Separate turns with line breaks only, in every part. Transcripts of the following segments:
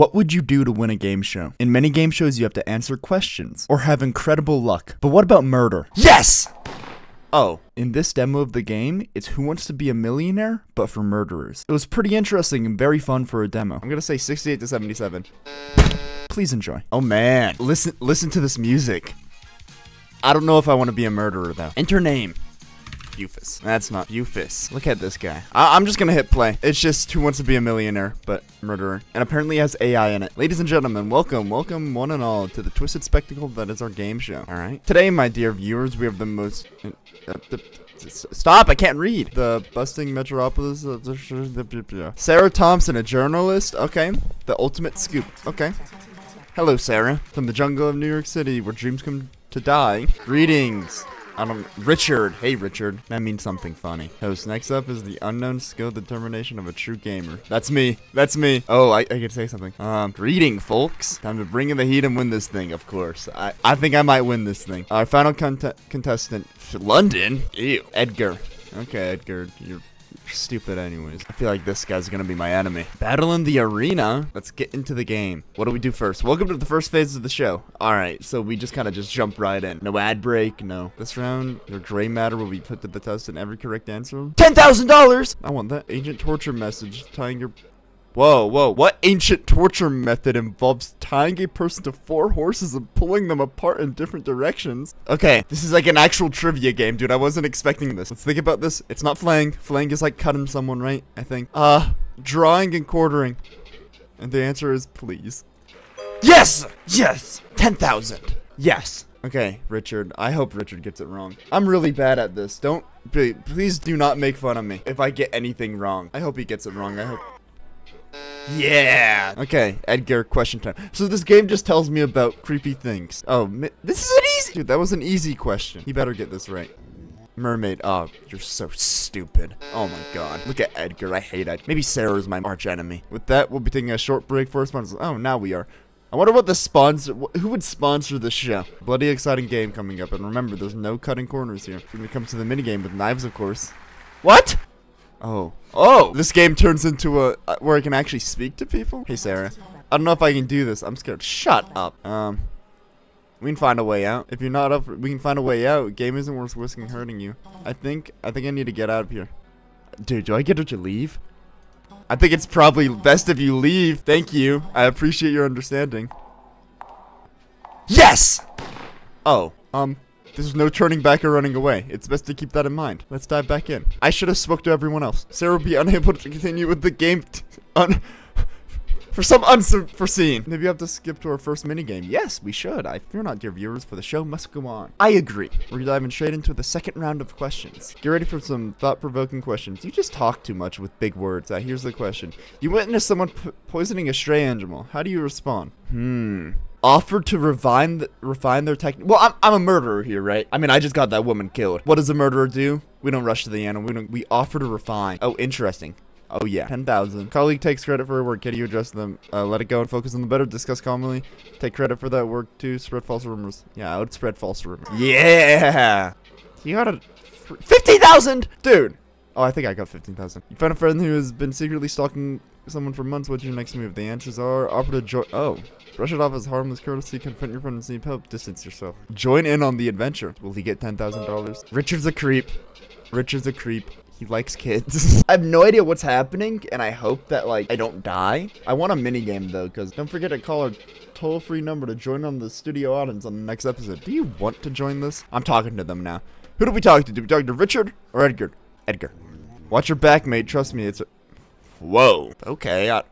What would you do to win a game show? In many game shows, you have to answer questions or have incredible luck. But what about murder? Yes! Oh, in this demo of the game, it's Who Wants to Be a Millionaire, but for murderers. It was pretty interesting and very fun for a demo. I'm gonna say 68 to 77. Please enjoy. Oh man, listen listen to this music. I don't know if I want to be a murderer though. Enter name. Bufus. That's not Bufus. Look at this guy. I am just gonna hit play. It's just Who Wants to Be a Millionaire, but murderer. And apparently has AI in it. Ladies and gentlemen, welcome, welcome one and all to the twisted spectacle that is our game show. Alright? Today, my dear viewers, we have the most... Uh, the, Stop! I can't read. The busting metropolis. Of the... Sarah Thompson, a journalist. Okay. The ultimate scoop. Okay. Hello, Sarah. From the jungle of New York City, where dreams come to die. Greetings. I don't. Richard. Hey, Richard. That means something funny. Host. Next up is the unknown skill determination of a true gamer. That's me. That's me. Oh, I, I could say something. Um, greeting, folks. Time to bring in the heat and win this thing. Of course. I I think I might win this thing. Our final cont contestant, London. Ew. Edgar. Okay, Edgar. You're stupid anyways. I feel like this guy's gonna be my enemy. Battle in the arena. Let's get into the game. What do we do first? Welcome to the first phase of the show. Alright, so we just kind of just jump right in. No ad break, no. This round, your gray matter will be put to the test in every correct answer. $10,000! I want that ancient torture message tying your Whoa, whoa, what ancient torture method involves tying a person to four horses and pulling them apart in different directions? Okay, this is like an actual trivia game, dude. I wasn't expecting this. Let's think about this. It's not flaying. Flaying is like cutting someone, right? I think. Uh, drawing and quartering. And the answer is please. Yes! Yes! 10,000! Yes! Okay, Richard. I hope Richard gets it wrong. I'm really bad at this. Don't, please do not make fun of me if I get anything wrong. I hope he gets it wrong. I hope. Yeah. Okay, Edgar, question time. So this game just tells me about creepy things. Oh, this is an easy. Dude, that was an easy question. You better get this right. Mermaid. Oh, you're so stupid. Oh my god. Look at Edgar. I hate Edgar. Maybe Sarah is my arch enemy. With that, we'll be taking a short break for sponsors. Oh, now we are. I wonder what the sponsor, who would sponsor the show. Bloody exciting game coming up. And remember, there's no cutting corners here. We're gonna come to the minigame with knives, of course. What? Oh. Oh! This game turns into a uh, where I can actually speak to people? Hey, Sarah. I don't know if I can do this. I'm scared. Shut up. Um, we can find a way out. If you're not up, we can find a way out. Game isn't worth risking hurting you. I think, I think I need to get out of here. Dude, do I get to leave? I think it's probably best if you leave. Thank you. I appreciate your understanding. Yes! Oh, um, there's no turning back or running away. It's best to keep that in mind. Let's dive back in. I should have spoke to everyone else. Sarah would be unable to continue with the game un for some unforeseen. Maybe you have to skip to our first minigame. Yes, we should. I fear not, dear viewers, for the show must go on. I agree. We're diving straight into the second round of questions. Get ready for some thought-provoking questions. You just talk too much with big words. Uh, here's the question. You witness someone poisoning a stray animal. How do you respond? Hmm offered to refine the, refine their technique. Well, I'm, I'm a murderer here, right? I mean, I just got that woman killed. What does a murderer do? We don't rush to the animal. We don't. We offer to refine. Oh, interesting. Oh yeah, 10,000. Colleague takes credit for her work. Can you address them? Uh, let it go and focus on the better. Discuss calmly. Take credit for that work too. Spread false rumors. Yeah, I would spread false rumors. Yeah. You got a 50,000, dude. Oh, I think I got 15,000. You found a friend who has been secretly stalking someone for months. What's your next move? The answers are offer to join. Oh, brush it off as harmless courtesy. Confront your friend and need help. Distance yourself. Join in on the adventure. Will he get ten thousand dollars? Richard's a creep. Richard's a creep. He likes kids. I have no idea what's happening, and I hope that, like, I don't die. I want a mini game though, because don't forget to call our toll-free number to join on the studio audience on the next episode. Do you want to join this? I'm talking to them now. Who do we talk to? Do we talk to Richard or Edgar? Edgar. Watch your back, mate. Trust me, it's. Whoa. Okay, I,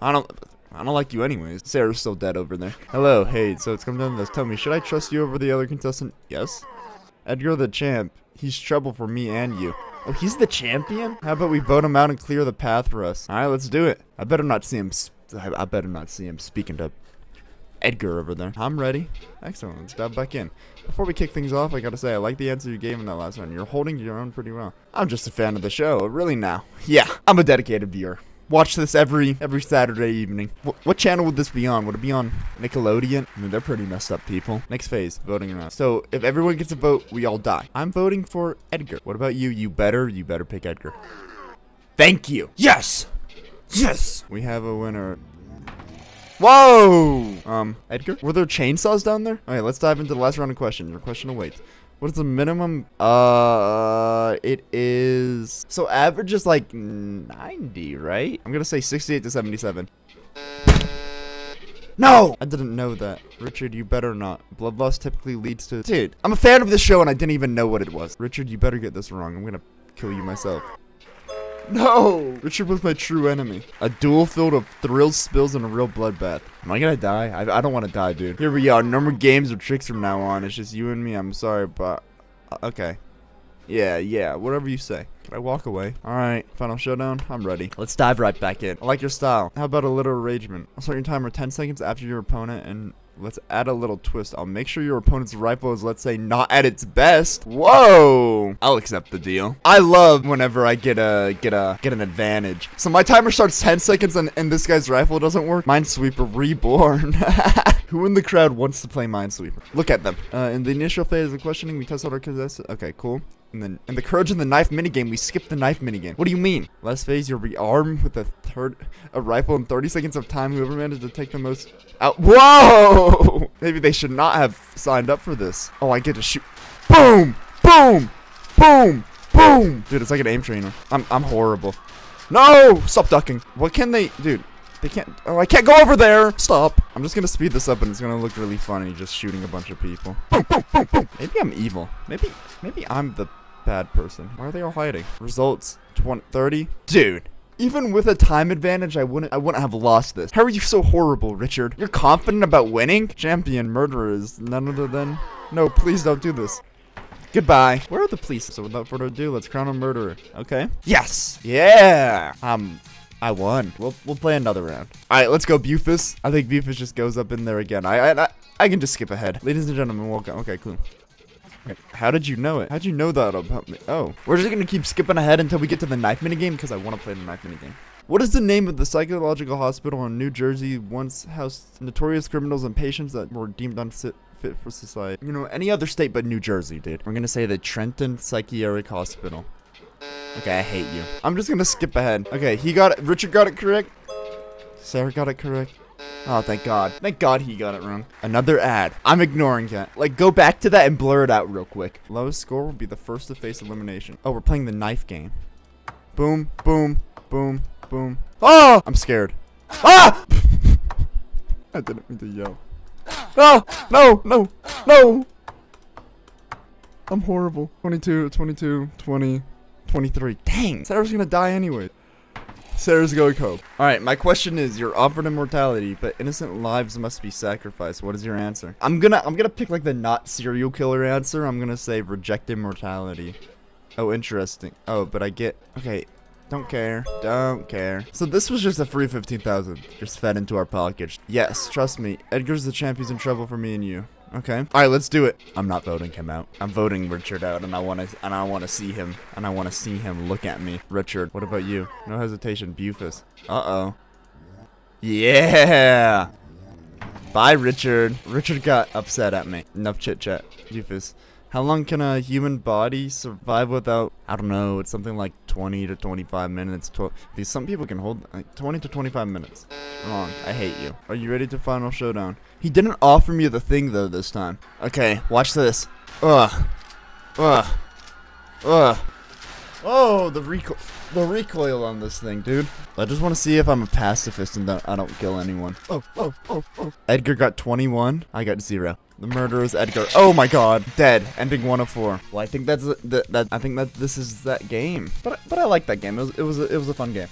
I don't, I don't like you anyways. Sarah's still dead over there. Hello, hey, so it's come down to this. Tell me, should I trust you over the other contestant? Yes. Edgar the champ. He's trouble for me and you. Oh, he's the champion? How about we vote him out and clear the path for us? Alright, let's do it. I better not see him, I better not see him speaking to Edgar over there. I'm ready. Excellent, let's dive back in. Before we kick things off, I gotta say, I like the answer you gave in that last one. You're holding your own pretty well. I'm just a fan of the show, really now. Yeah, I'm a dedicated viewer. Watch this every every Saturday evening. what channel would this be on? Would it be on Nickelodeon? I mean, they're pretty messed up people. Next phase, voting around. So, if everyone gets a vote, we all die. I'm voting for Edgar. What about you? You better, you better pick Edgar. Thank you. Yes! Yes! We have a winner. Whoa! Um, Edgar? Were there chainsaws down there? Okay, let's dive into the last round of questions. Your question awaits. What is the minimum? Uh, it is... So average is like 90, right? I'm gonna say 68 to 77. No! I didn't know that. Richard, you better not. Blood loss typically leads to... Dude, I'm a fan of this show and I didn't even know what it was. Richard, you better get this wrong. I'm gonna kill you myself. No! Richard was my true enemy. A duel filled of thrills, spills, and a real bloodbath. Am I gonna die? I, I don't want to die, dude. Here we are. No more games or tricks from now on. It's just you and me. I'm sorry, but... Uh, okay. Yeah, yeah, whatever you say. Can I walk away? Alright, final showdown. I'm ready. Let's dive right back in. I like your style. How about a little arrangement? I'll start your timer 10 seconds after your opponent and let's add a little twist. I'll make sure your opponent's rifle is, let's say, not at its best. Whoa! I'll accept the deal. I love whenever I get a get a get an advantage. So my timer starts 10 seconds and, and this guy's rifle doesn't work. Minesweeper reborn. Who in the crowd wants to play Minesweeper? Look at them. Uh, in the initial phase of questioning, we test out our contestants. Okay, cool. And then in the courage and the knife minigame, we skip the knife minigame. What do you mean? Last phase, you're armed with a third a rifle in 30 seconds of time. Whoever managed to take the most out. Whoa! Maybe they should not have signed up for this. Oh, I get to shoot. Boom! Boom! Boom! Boom! Dude, it's like an aim trainer. I'm I'm horrible. No! Stop ducking. What can they, dude? They can't. Oh, I can't go over there. Stop. I'm just gonna speed this up, and it's gonna look really funny, just shooting a bunch of people. Boom, boom, boom, boom. Maybe I'm evil. Maybe, maybe I'm the bad person. Why are they all hiding? Results 20, 30. Dude. Even with a time advantage, I wouldn't I wouldn't have lost this. How are you so horrible, Richard? You're confident about winning? Champion murderer is none other than... No, please don't do this. Goodbye. Where are the police? So without further ado, let's crown a murderer. Okay. Yes. Yeah. Um, I won. We'll we'll play another round. All right, let's go, Bufus. I think Bufus just goes up in there again. I I I can just skip ahead. Ladies and gentlemen, welcome. Okay, cool. How did you know it? How'd you know that about me? Oh, we're just gonna keep skipping ahead until we get to the knife minigame because I want to play the knife minigame. What is the name of the psychological hospital in New Jersey once housed notorious criminals and patients that were deemed unfit fit for society? You know, any other state but New Jersey, dude. We're gonna say the Trenton Psychiatric Hospital. Okay, I hate you. I'm just gonna skip ahead. Okay, he got it. Richard got it correct. Sarah got it correct. Oh, thank God. Thank God he got it wrong. Another ad. I'm ignoring that. Like, go back to that and blur it out real quick. Lowest score will be the first to face elimination. Oh, we're playing the knife game. Boom, boom, boom, boom. Oh! I'm scared. Ah! I didn't mean to yell. Oh! No! No! No! I'm horrible. 22, 22, 20, 23. Dang! Sarah's gonna die anyway. Sarah's going home. Alright, my question is, you're offered immortality, but innocent lives must be sacrificed. What is your answer? I'm gonna I'm gonna pick like the not serial killer answer. I'm gonna say reject immortality. Oh, interesting. Oh, but I get okay. Don't care. Don't care. So this was just a free 15,000 just fed into our pockets. Yes, trust me. Edgar's the champ. He's in trouble for me and you. Okay. All right, let's do it. I'm not voting him out. I'm voting Richard out, and I want to, and I want to see him, and I want to see him look at me. Richard, what about you? No hesitation, Bufus. Uh oh. Yeah. Bye, Richard. Richard got upset at me. Enough chit chat. Bufus. How long can a human body survive without, I don't know, it's something like 20 to 25 minutes. Tw because some people can hold like 20 to 25 minutes. Wrong. I hate you. Are you ready to final showdown? He didn't offer me the thing though this time. Okay, watch this. Ugh. Ugh. Ugh. Oh, the recoil. The recoil on this thing, dude. I just want to see if I'm a pacifist and that I don't kill anyone. Oh, oh, oh, oh. Edgar got 21. I got zero. The murderer is Edgar. Oh my god. Dead. Ending one of four. Well, I think that's that. that I think that this is that game. But but I like that game. It was it was a, it was a fun game.